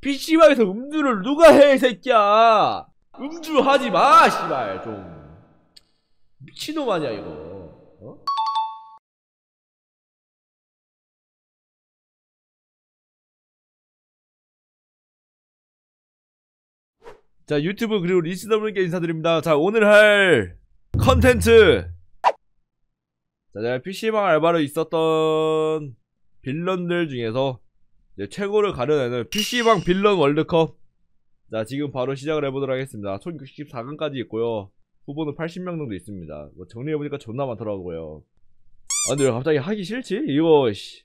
PC방에서 음주를 누가 해, 이 새끼야! 음주 하지 마, 씨발, 좀. 미친놈 아니야, 이거. 어? 자, 유튜브 그리고 리스너분께 인사드립니다. 자, 오늘 할 컨텐츠. 자, 제가 PC방 알바로 있었던 빌런들 중에서 이제 최고를 가려내는 PC방 빌런 월드컵. 자, 지금 바로 시작을 해보도록 하겠습니다. 총 64강까지 있고요. 후보는 80명 정도 있습니다. 뭐 정리해보니까 존나 많더라고요. 아, 근데 왜 갑자기 하기 싫지? 이거, 씨.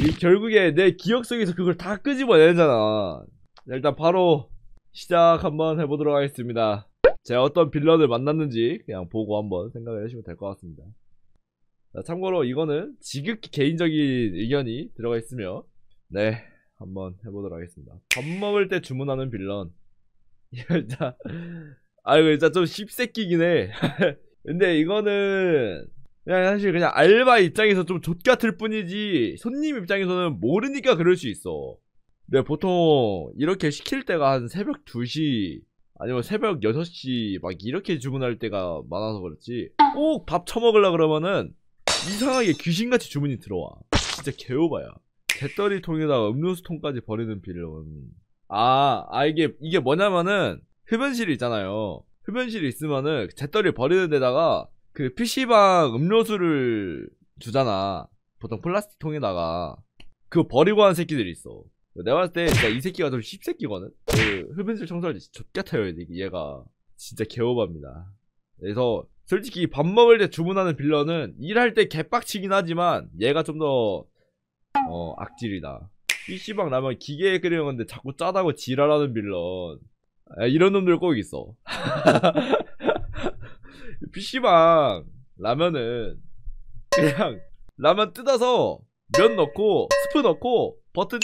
이 결국에 내 기억 속에서 그걸 다 끄집어내잖아. 자, 일단 바로 시작 한번 해보도록 하겠습니다. 제가 어떤 빌런을 만났는지 그냥 보고 한번 생각을 해주시면 될 것 같습니다. 자, 참고로 이거는 지극히 개인적인 의견이 들어가 있으며 네 한번 해보도록 하겠습니다. 밥 먹을 때 주문하는 빌런 이거 진짜 아 이거 진짜 좀 씹새끼긴 해. 근데 이거는 그냥 사실 그냥 알바 입장에서 좀 좆같을 뿐이지 손님 입장에서는 모르니까 그럴 수 있어. 근데 보통 이렇게 시킬 때가 한 새벽 2시 아니면 새벽 6시 막 이렇게 주문할 때가 많아서 그렇지 꼭 밥 처먹으려 그러면은 이상하게 귀신같이 주문이 들어와 진짜 개오바야 배터리 통에다가 음료수 통까지 버리는 빌런. 아, 아 이게 이게 뭐냐면은 흡연실이 있잖아요. 흡연실이 있으면은 배터리 버리는 데다가 그 PC방 음료수를 주잖아. 보통 플라스틱 통에다가. 그거 버리고 하는 새끼들이 있어. 내가 봤을 때 진짜 이 새끼가 좀 씹새끼거든? 그 흡연실 청소할 때 좆같아요 얘가. 진짜 개오바입니다. 그래서 솔직히 밥 먹을 때 주문하는 빌런은 일할 때 개빡치긴 하지만 얘가 좀 더 어, 악질이다. PC방 라면 기계에 끓이는 건데 자꾸 짜다고 지랄하는 빌런. 아, 이런 놈들 꼭 있어. PC방 라면은 그냥 라면 뜯어서 면 넣고 스프 넣고 버튼 띡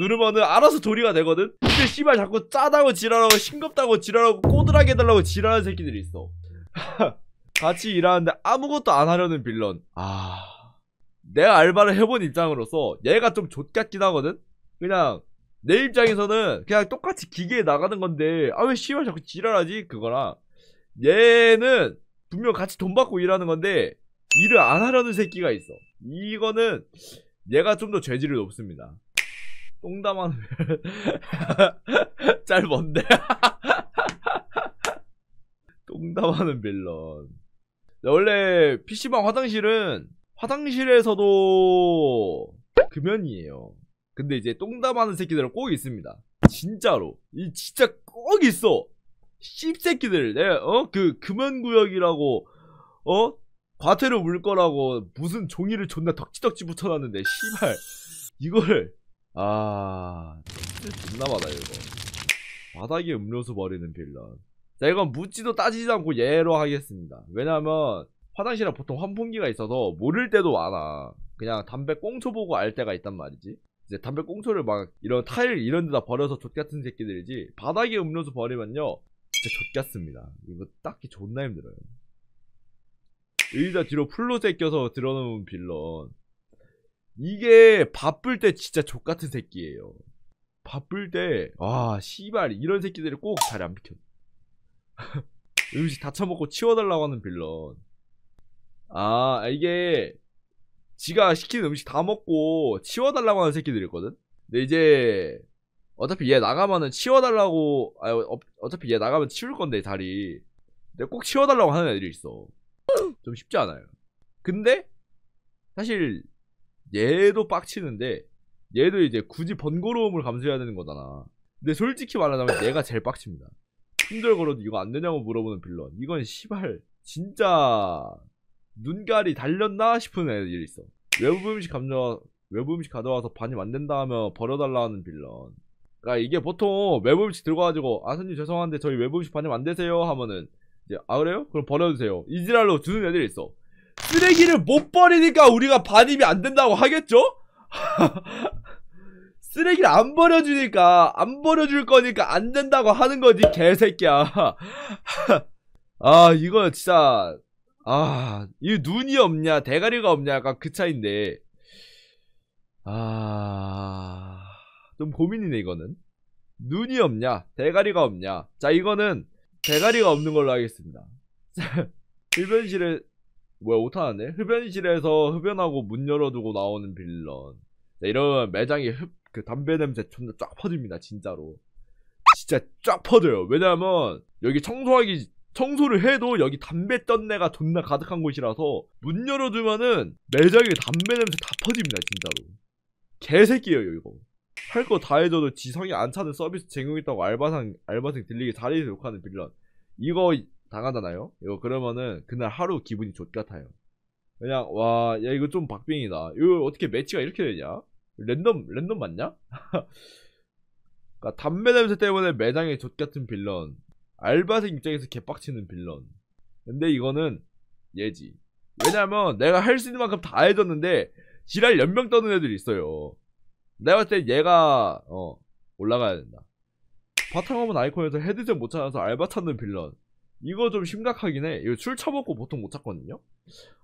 누르면은 알아서 조리가 되거든? 근데 씨발 자꾸 짜다고 지랄하고 싱겁다고 지랄하고 꼬들하게 해달라고 지랄하는 새끼들이 있어. 같이 일하는데 아무것도 안 하려는 빌런. 아... 내가 알바를 해본 입장으로서 얘가 좀 좆같긴 하거든? 그냥 내 입장에서는 그냥 똑같이 기계에 나가는 건데 아 왜 씨발 자꾸 지랄하지? 그거랑 얘는 분명 같이 돈 받고 일하는 건데 일을 안 하려는 새끼가 있어 이거는 얘가 좀 더 죄질이 높습니다 똥담하는 짤 뭔데? 똥담하는 빌런 원래 PC방 화장실은 화장실에서도 금연이에요. 근데 이제 똥담하는 새끼들은 꼭 있습니다. 진짜로. 이 진짜 꼭 있어. 씹새끼들. 내가 어그 금연구역이라고 어? 과태료 물 거라고 무슨 종이를 존나 덕지덕지 붙여놨는데 씨발. 이거를. 아 존나 많아 이거. 바닥에 음료수 버리는 빌런. 자 이건 묻지도 따지지도 않고 예로 하겠습니다. 왜냐면 화장실에 보통 환풍기가 있어서 모를 때도 많아. 그냥 담배 꽁초 보고 알 때가 있단 말이지. 이제 담배 꽁초를 막 이런 타일 이런 데다 버려서 족같은 새끼들이지 바닥에 음료수 버리면요 진짜 족같습니다. 이거 닦기 존나 힘들어요. 의자 뒤로 플로세 껴서 들어놓은 빌런. 이게 바쁠 때 진짜 족같은 새끼예요. 바쁠 때, 와, 씨발, 이런 새끼들이 꼭 자리 안 비켜. 음식 다 처먹고 치워달라고 하는 빌런. 아, 이게, 지가 시키는 음식 다 먹고 치워달라고 하는 새끼들이 있거든? 근데 이제, 어차피 얘 나가면은 치워달라고, 아, 어, 어차피 얘 나가면 치울 건데, 자리. 근데 꼭 치워달라고 하는 애들이 있어. 좀 쉽지 않아요. 근데, 사실, 얘도 빡치는데, 얘도 이제 굳이 번거로움을 감수해야 되는 거잖아. 근데 솔직히 말하자면 얘가 제일 빡칩니다. 힘들거려도 이거 안 되냐고 물어보는 빌런. 이건 시발 진짜 눈깔이 달렸나 싶은 애들이 있어. 외부 음식 감자 외부 음식 가져와서 반입 안 된다 하면 버려달라 하는 빌런. 그러니까 이게 보통 외부 음식 들고 가지고 아 손님 죄송한데 저희 외부 음식 반입 안 되세요 하면은 이제 아 그래요? 그럼 버려주세요. 이지랄로 주는 애들이 있어. 쓰레기를 못 버리니까 우리가 반입이 안 된다고 하겠죠? 쓰레기를 안 버려주니까 안 버려줄 거니까 안 된다고 하는 거지 개새끼야 아 이거 진짜 아 이 눈이 없냐 대가리가 없냐 약간 그 차인데. 아 좀 고민이네 이거는. 눈이 없냐 대가리가 없냐. 자 이거는 대가리가 없는 걸로 하겠습니다. 흡연실에 뭐야 오타나네? 흡연실에서 흡연하고 문 열어두고 나오는 빌런. 자, 이런 매장에 흡, 그 담배 냄새 존나 쫙 퍼집니다 진짜로. 진짜 쫙 퍼져요. 왜냐면 여기 청소하기 청소를 해도 여기 담배 떤내가 존나 가득한 곳이라서 문 열어두면은 매장에 담배 냄새 다 퍼집니다 진짜로. 개새끼예요 이거. 할 거 다 해줘도 지성이 안 차는 서비스 제공했다고 알바생 알바생 들리게 자리에서 욕하는 빌런. 이거 당하잖아요? 이거 그러면은 그날 하루 기분이 좆같아요. 그냥 와 야 이거 좀 박빙이다. 이거 어떻게 매치가 이렇게 되냐? 랜덤 랜덤 맞냐? 그러니까 담배 냄새 때문에 매장에 좆같은 빌런 알바생 입장에서 개빡치는 빌런. 근데 이거는 얘지. 왜냐면 내가 할 수 있는 만큼 다 해줬는데 지랄 연병 떠는 애들이 있어요. 내가 봤을 때 얘가 어 올라가야 된다. 바탕화면 아이콘에서 헤드셋 못 찾아서 알바 찾는 빌런. 이거 좀 심각하긴 해. 이거 술 처먹고 보통 못 찾거든요?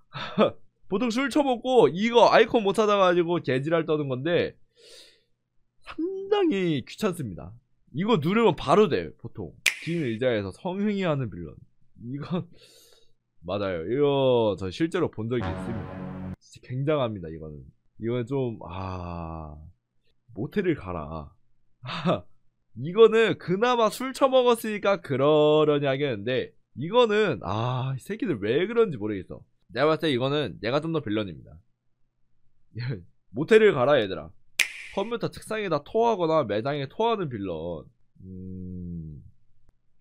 보통 술 처먹고 이거 아이콘 못 찾아가지고 개지랄 떠는 건데 상당히 귀찮습니다. 이거 누르면 바로 돼 보통 긴 의자에서 성행위 하는 빌런. 이건 맞아요. 이거 저 실제로 본 적이 있습니다. 진짜 굉장합니다 이거는. 이건 좀아 모텔을 가라. 이거는 그나마 술 처먹었으니까 그러려니 하겠는데 이거는 아이 새끼들 왜 그런지 모르겠어. 내가 봤을 때 이거는 내가 좀 더 빌런입니다. 모텔을 가라 얘들아. 컴퓨터 책상에다 토하거나 매장에 토하는 빌런. 음...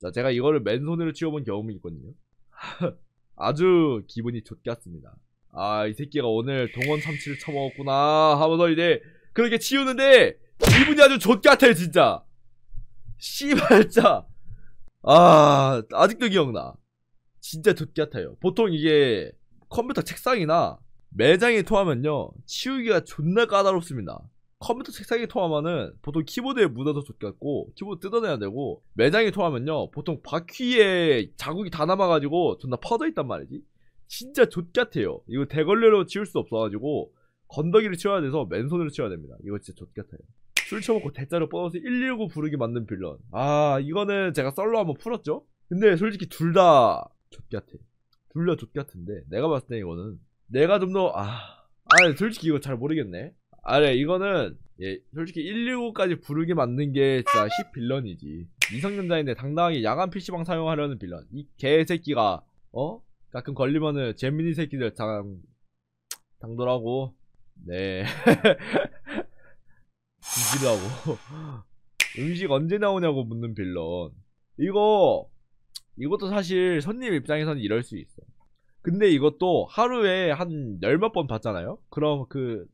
자 제가 이거를 맨손으로 치워본 경험이 있거든요. 아주 기분이 좋겠습니다. 아 이 새끼가 오늘 동원 참치를 처먹었구나 하면서 이제 그렇게 치우는데 기분이 아주 좋같아 진짜. 씨발자 아 아직도 기억나. 진짜 좋같아요. 보통 이게 컴퓨터 책상이나 매장에 토하면요 치우기가 존나 까다롭습니다 컴퓨터 책상에 토하면은 보통 키보드에 묻어서 좆같고 키보드 뜯어내야 되고 매장에 토하면요 보통 바퀴에 자국이 다 남아가지고 존나 퍼져 있단 말이지. 진짜 좆같아요. 이거 대걸레로 치울 수 없어가지고 건더기를 치워야 돼서 맨손으로 치워야 됩니다. 이거 진짜 좆같아요. 술 처먹고 대자로 뻗어서 119 부르기 만든 빌런. 아 이거는 제가 썰로 한번 풀었죠? 근데 솔직히 둘 다 좆같아 둘 다 좆같은데 내가 봤을 때 이거는 내가 좀 더 아... 아 솔직히 이거 잘 모르겠네 아래 이거는 예 솔직히 119까지 부르게 만든 게 진짜 힙 빌런이지. 미성년자인데 당당하게 야간 PC방 사용하려는 빌런. 이 개새끼가 어? 가끔 걸리면은 재민이 새끼들 당 당돌하고 네. 뒤지라고. 음식 언제 나오냐고 묻는 빌런. 이거 이것도 사실 손님 입장에서는 이럴 수 있어. 근데 이것도 하루에 한 열 몇번 받잖아요? 그럼 그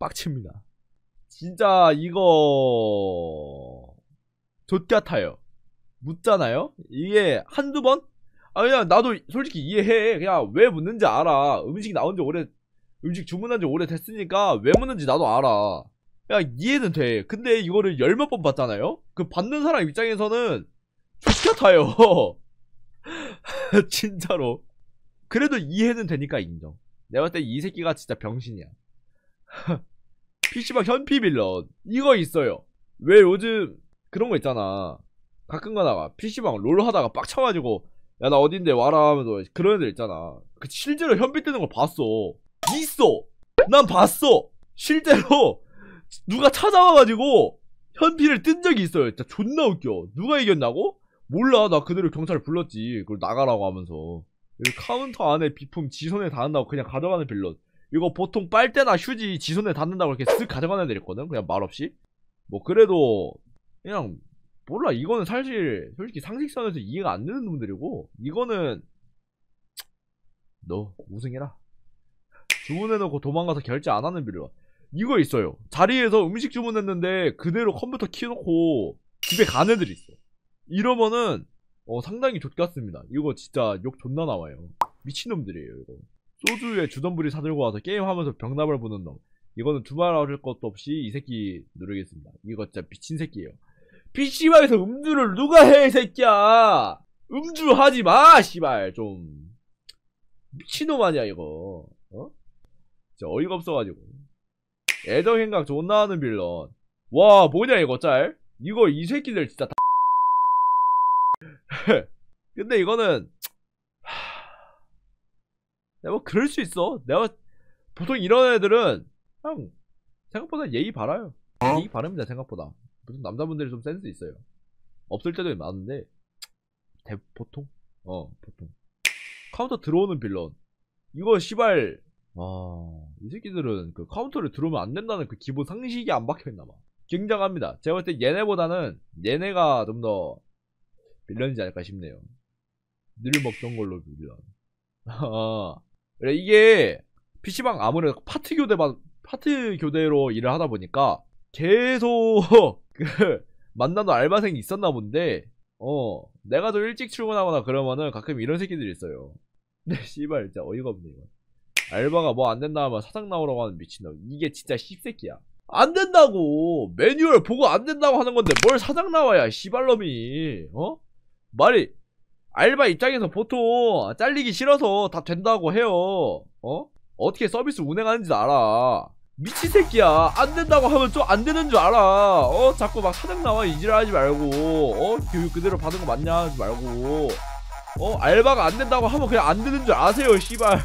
빡칩니다. 진짜 이거 좆 같아요. 묻잖아요? 이게 한두 번? 아 그냥 나도 솔직히 이해해. 그냥 왜 묻는지 알아. 음식 나온 지 오래 음식 주문한 지 오래 됐으니까 왜 묻는지 나도 알아. 그냥 이해는 돼. 근데 이거를 열 몇번 받잖아요? 그 받는 사람 입장에서는 좆같아요. 진짜로. 그래도 이해는 되니까 인정. 내가 봤을 때이 새끼가 진짜 병신이야. PC방 현피 빌런. 이거 있어요. 왜 요즘 그런 거 있잖아. 가끔 가다가 PC방 롤 하다가 빡쳐가지고 야 나 어딘데 와라 하면서 그런 애들 있잖아. 그 실제로 현피 뜨는 걸 봤어. 있어. 난 봤어. 실제로 누가 찾아와가지고 현피를 뜬 적이 있어요. 진짜 존나 웃겨. 누가 이겼냐고? 몰라. 나 그대로 경찰 불렀지. 그걸 나가라고 하면서. 카운터 안에 비품 지 손에 닿는다고 그냥 가져가는 빌런 이거 보통 빨대나 휴지 지 손에 닿는다고 이렇게 쓱 가져가는 애들 있거든? 그냥 말없이? 뭐 그래도 그냥 몰라. 이거는 사실 솔직히 상식선에서 이해가 안 되는 놈들이고 이거는 너 우승해라. 주문해놓고 도망가서 결제 안 하는 빌려 이거 있어요. 자리에서 음식 주문했는데 그대로 컴퓨터 키놓고 집에 간 애들이 있어. 이러면은 어 상당히 좋같습니다. 이거 진짜 욕 존나 나와요. 미친놈들이에요 이거 소주에 주전부리 사들고 와서 게임하면서 병나발 부는 놈 이거는 두말할 것도 없이 이 새끼 누르겠습니다 이거 진짜 미친 새끼예요 PC방에서 음주를 누가 해, 이 새끼야! 음주 하지 마, 씨발, 좀. 미친놈 아니야, 이거. 어? 진짜 어이가 없어가지고. 애정행각 존나 하는 빌런. 와 뭐냐 이거 짤 이거 이 새끼들 진짜 다 근데 이거는 하... 내가 뭐 그럴 수 있어. 내가 보통 이런 애들은 그냥 생각보다 예의 바라요. 예의 바릅니다 생각보다. 보통 남자분들이 좀 센스 있어요. 없을 때도 많은데 대 보통? 어 보통. 카운터 들어오는 빌런. 이거 시발. 와이 새끼들은 그 카운터를 들어오면 안 된다는 그 기본 상식이 안 박혀있나봐. 굉장합니다. 제가 볼 때 얘네보다는 얘네가 좀 더 빌런이지 않을까 싶네요. 늘 먹던 걸로 빌런. 아, 그래 이게 PC방 아무래도 파트 교대만 파트 교대로 일을 하다 보니까 계속 그 만나는 알바생이 있었나 본데 어 내가 더 일찍 출근하거나 그러면은 가끔 이런 새끼들이 있어요. 근데 씨발 진짜 어이가 없네 이거 알바가 뭐 안 된다 하면 사장 나오라고 하는 미친놈. 이게 진짜 씹새끼야. 안 된다고! 매뉴얼 보고 안 된다고 하는 건데 뭘 사장 나와야 씨발놈이. 어? 말이 알바 입장에서 보통 잘리기 싫어서 다 된다고 해요. 어? 어떻게 서비스 운행하는지 알아. 미친 새끼야. 안 된다고 하면 좀 안 되는 줄 알아. 어? 자꾸 막 사장 나와 이질하지 말고 어? 교육 그대로 받은 거 맞냐 하지 말고. 어? 알바가 안 된다고 하면 그냥 안 되는 줄 아세요 씨발.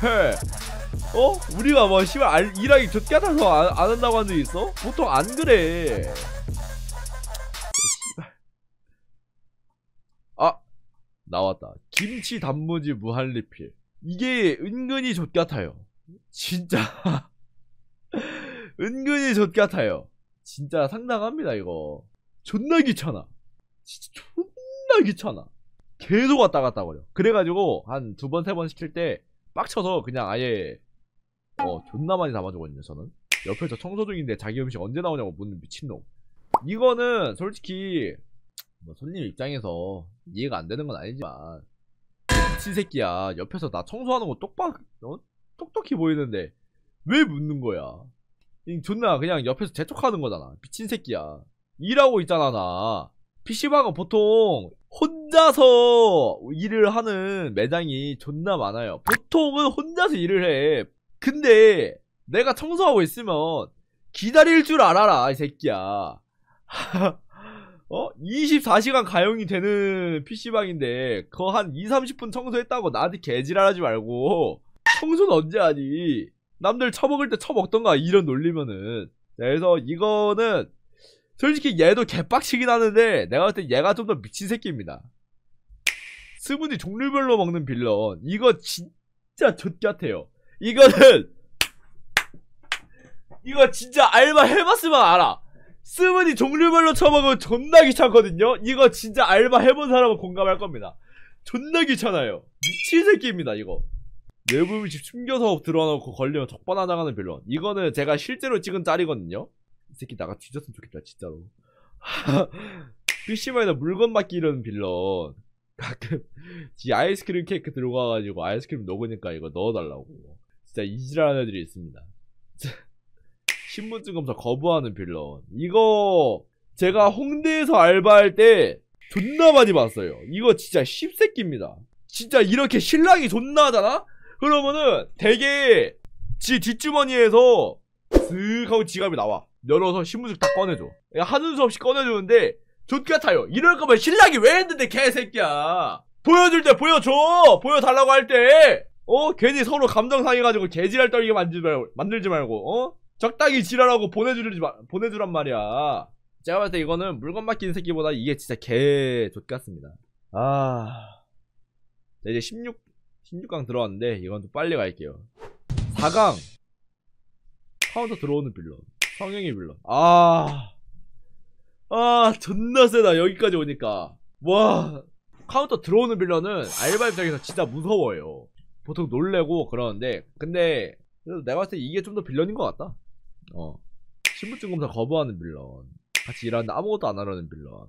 어? 우리가 뭐 씨발 알, 일하기 좋게 같아서 안, 안 한다고 하는 적 있어? 보통 안 그래 씨발 아 나왔다 김치 단무지 무한리필 이게 은근히 좆 같아요 진짜 은근히 좆 같아요. 진짜 상당합니다 이거. 존나 귀찮아. 진짜 존나 귀찮아. 계속 왔다 갔다 거려. 그래가지고 한 두 번 세 번 시킬 때 빡쳐서 그냥 아예 어 존나 많이 담아주거든요 저는. 옆에서 청소 중인데 자기 음식 언제 나오냐고 묻는 미친놈. 이거는 솔직히 뭐 손님 입장에서 이해가 안 되는 건 아니지만 미친 새끼야 옆에서 나 청소하는 거 똑박 어? 똑똑히 보이는데 왜 묻는 거야? 존나 그냥 옆에서 재촉하는 거잖아. 미친 새끼야. 일하고 있잖아, 나. PC방은 보통 혼자서 일을 하는 매장이 존나 많아요. 보통은 혼자서 일을 해. 근데 내가 청소하고 있으면 기다릴 줄 알아라, 이 새끼야. 어? 24시간 가용이 되는 PC방인데 그거 한 2, 30분 청소했다고 나한테 개지랄하지 말고 청소는 언제 하니? 남들 처먹을 때 처먹던가 이런 논리면은. 그래서 이거는 솔직히 얘도 개빡치긴 하는데 내가 볼때 얘가 좀 더 미친 새끼입니다. 스무디 종류별로 먹는 빌런. 이거 진짜 좆같아요. 이거는 이거 진짜 알바 해봤으면 알아 스무디 종류별로 처먹으면 존나 귀찮거든요? 이거 진짜 알바 해본 사람은 공감할 겁니다. 존나 귀찮아요. 미친 새끼입니다 이거. 내부 위치 숨겨서 들어놓고 걸리면 적반하장하는 빌런. 이거는 제가 실제로 찍은 짤이거든요? 이 새끼 나가 뒤졌으면 좋겠다 진짜로. PC방에다 물건 받기 이런 빌런. 가끔 지 아이스크림 케이크 들고 와가지고 아이스크림 녹으니까 이거 넣어달라고. 진짜 이지랄하는 애들이 있습니다 신분증 검사 거부하는 빌런. 이거 제가 홍대에서 알바할 때 존나 많이 봤어요. 이거 진짜 씹새끼입니다. 진짜 이렇게 신랑이 존나 하잖아? 그러면은 되게 지 뒷주머니에서 쓱 하고 지갑이 나와. 열어서 신분증 딱 꺼내줘. 하는 수 없이 꺼내주는데 좋같아요. 이럴 거면 신랑이 왜 했는데 개새끼야. 보여줄 때 보여줘! 보여달라고 할 때! 어? 괜히 서로 감정 상해가지고 개지랄 떨게 만들지 말고, 만들지 말고 어? 적당히 지랄하고 보내주지 마, 보내주란 말이야. 제가 봤을 때 이거는 물건 맡기는 새끼보다 이게 진짜 개 좋같습니다. 아. 이제 16 16강 들어왔는데 이건 좀 빨리 갈게요. 4강. 카운터 들어오는 빌런. 성형의 빌런. 아... 아 존나 세다. 여기까지 오니까. 와. 카운터 들어오는 villain은 알바 입장에서 진짜 무서워요. 보통 놀래고 그러는데. 근데 그래도 내가 봤을 때 이게 좀 더 villain인 것 같다 어 신분증 검사 거부하는 빌런 같이 일하는데 아무것도 안 하려는 빌런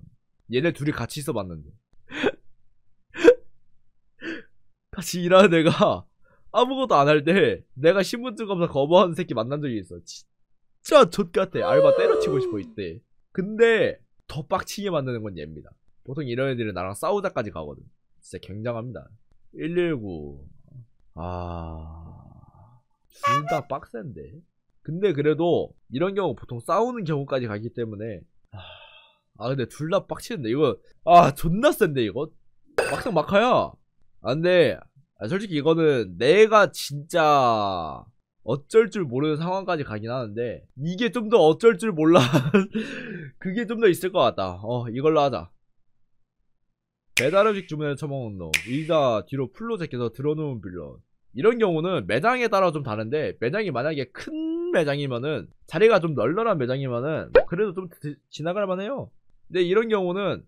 얘네 둘이 같이 있어 봤는데 같이 일하는 애가 아무것도 안 할 때 내가 신분증 검사 거부하는 새끼 만난 적이 있어. 진짜 좆같아. 알바 때려치고 싶어 이때. 근데 더 빡치게 만드는 건 얘입니다. 보통 이런 애들은 나랑 싸우자까지 가거든. 진짜 굉장합니다. 119. 아... 둘 다 빡센데. 근데 그래도 이런 경우 보통 싸우는 경우까지 가기 때문에 아, 아 근데 둘 다 빡치는데 이거 아 존나 센데 이거? 막상 막하야. 아 근데 아, 솔직히 이거는 내가 진짜 어쩔 줄 모르는 상황까지 가긴 하는데 이게 좀 더 어쩔 줄 몰라. 그게 좀 더 있을 것 같다. 어 이걸로 하자. 배달음식 주문에 처먹는 놈. 의자 뒤로 풀로 제껴서 들어놓은 빌런. 이런 경우는 매장에 따라 좀 다른데 매장이 만약에 큰 매장이면은 자리가 좀 널널한 매장이면은 그래도 좀 드- 지나갈 만해요. 근데 이런 경우는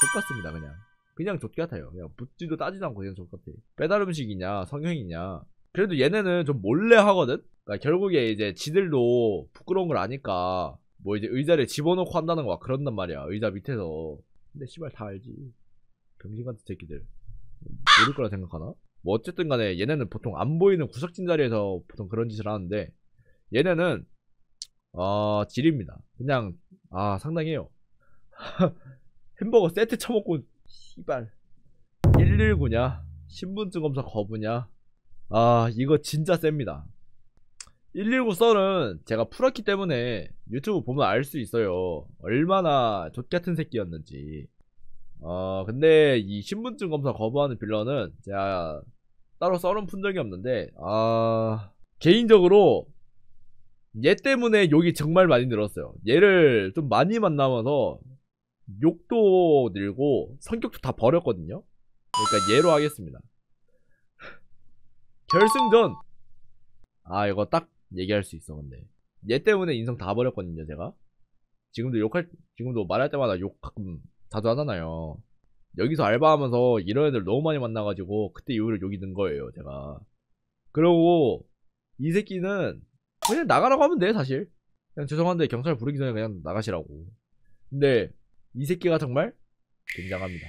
족같습니다 그냥. 그냥 족 같아요. 그냥 묻지도 따지도 않고 그냥 족 같아. 배달 음식이냐 성형이냐. 그래도 얘네는 좀 몰래 하거든? 그러니까 결국에 이제 지들도 부끄러운 걸 아니까 뭐 이제 의자를 집어넣고 한다는 거야 그런단 말이야 의자 밑에서. 근데 씨발 다 알지. 병신 같은 새끼들. 모를 거라 생각하나? 뭐 어쨌든 간에 얘네는 보통 안 보이는 구석진 자리에서 보통 그런 짓을 하는데 얘네는 어 질입니다. 그냥 아 상당해요. 햄버거 세트 처먹고 씨발. 119냐? 신분증 검사 거부냐? 아 이거 진짜 셉니다. 119 썰은 제가 풀었기 때문에 유튜브 보면 알 수 있어요. 얼마나 족같은 새끼였는지. 어 근데 이 신분증 검사 거부하는 빌런은 제가 따로 썰은 푼 적이 없는데 아 개인적으로 얘 때문에 욕이 정말 많이 늘었어요. 얘를 좀 많이 만나면서 욕도 늘고 성격도 다 버렸거든요. 그러니까 얘로 하겠습니다. 결승전! 아 이거 딱 얘기할 수 있어 근데. 얘 때문에 인성 다 버렸거든요 제가. 지금도 욕할 지금도 말할 때마다 욕 가끔 자주 하잖아요 여기서 알바하면서 이런 애들 너무 많이 만나가지고 그때 이후로 욕이 는 거예요 제가. 그러고 이 새끼는 그냥 나가라고 하면 돼 사실. 그냥 죄송한데 경찰 부르기 전에 그냥 나가시라고. 근데 이 새끼가 정말 굉장합니다